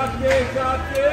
Mark, Mark,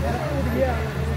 Yeah.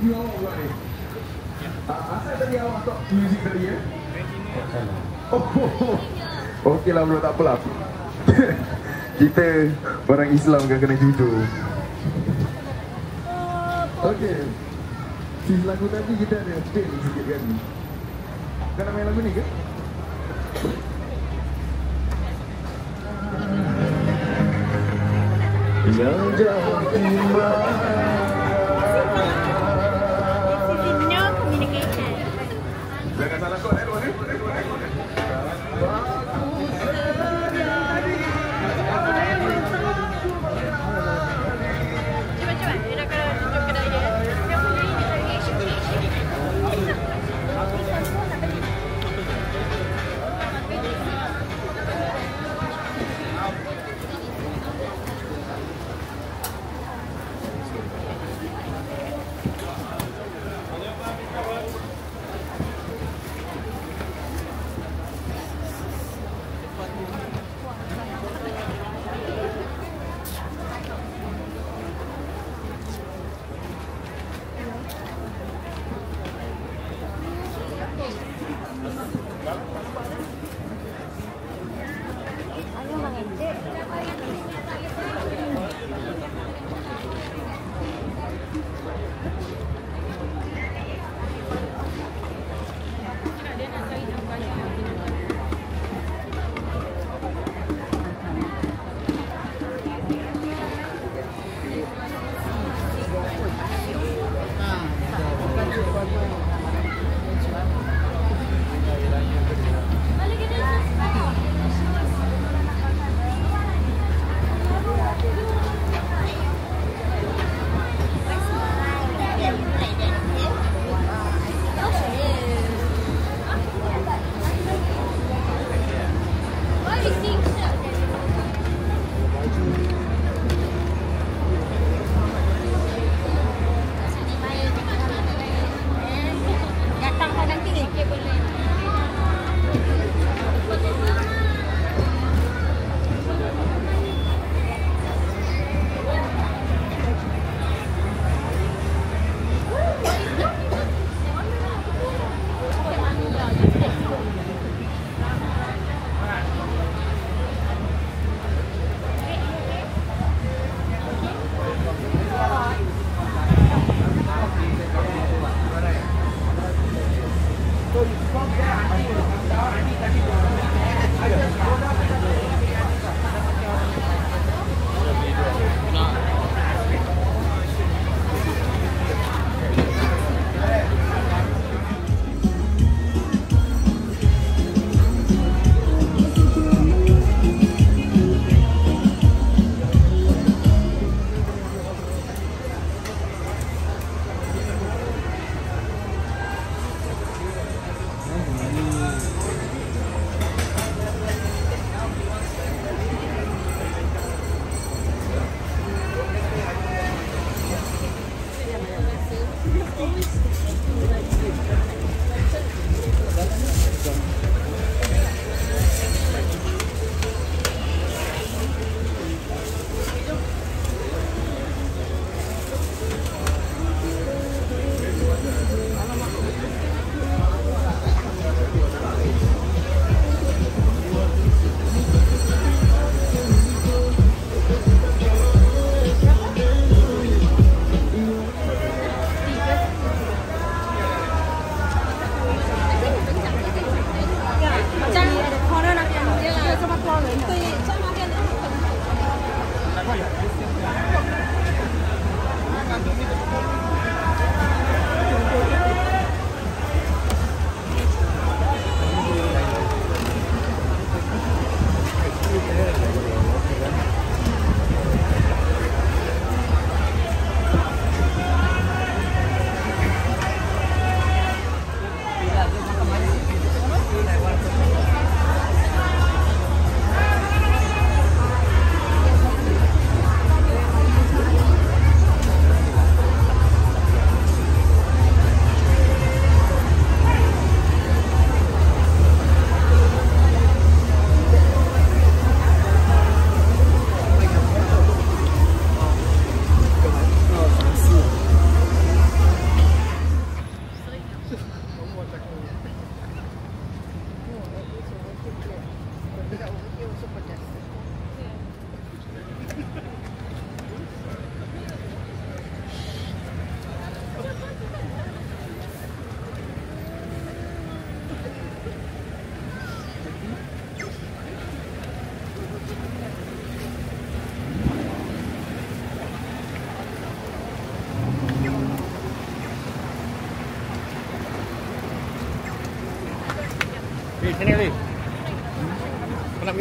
Awak pula ni. Ah, asal tadi awak stop music tadi ya? Oh, okey lah bro, tak apalah. Kita orang Islam kan kena jujur. Okey. Si lagu tadi kita ada fail sikit kan. Kau nak main lagu ni ke? Yang jauh timbang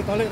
Oleh,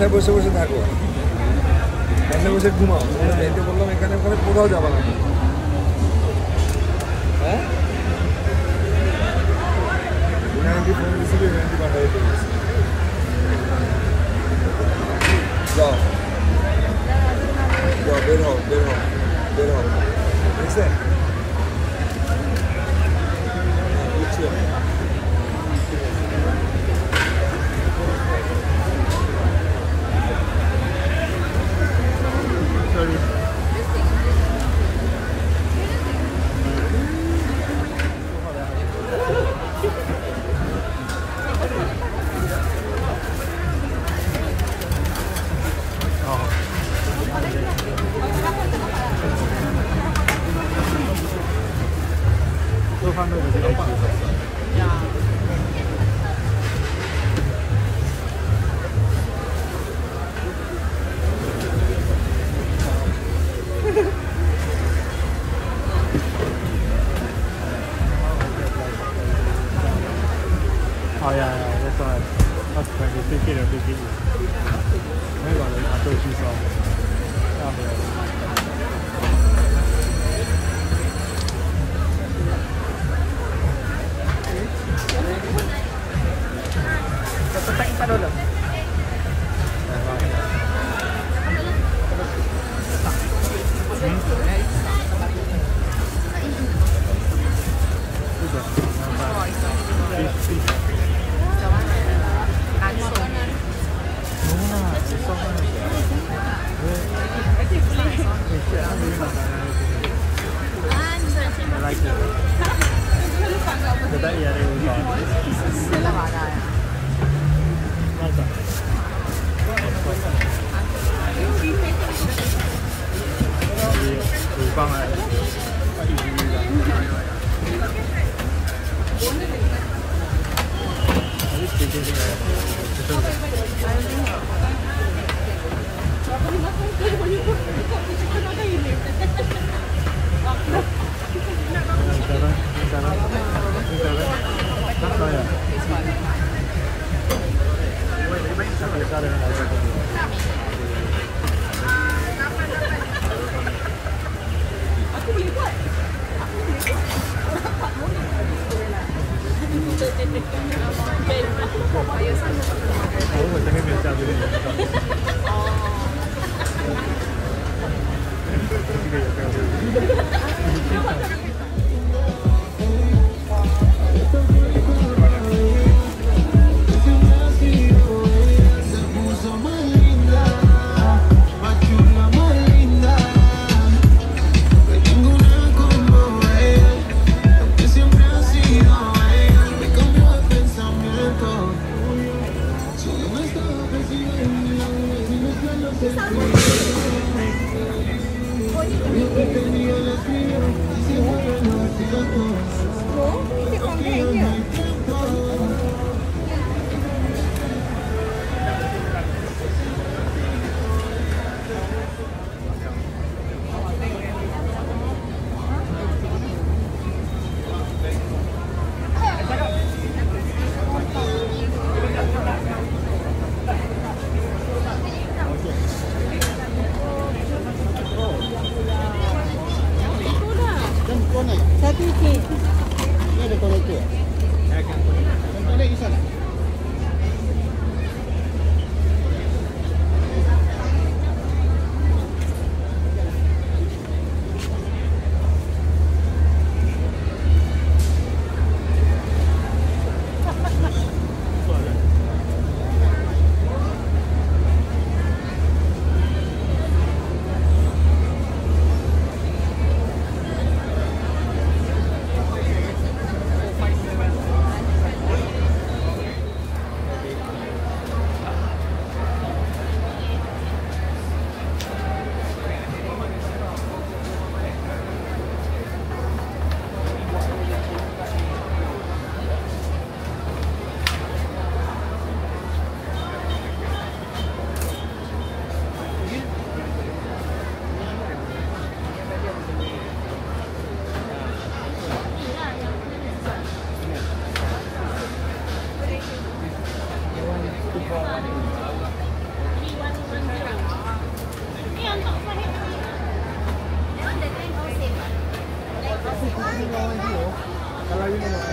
বাসায় বসে বসে থাকো। বসে বসে ঘুমাও। যাইতে বললাম, এখানে ওখানে কোথাও যাবা না। হ্যাঁ? ফোন বের হও বের হও বের হও। ঠিক আছে? 30. Gracias.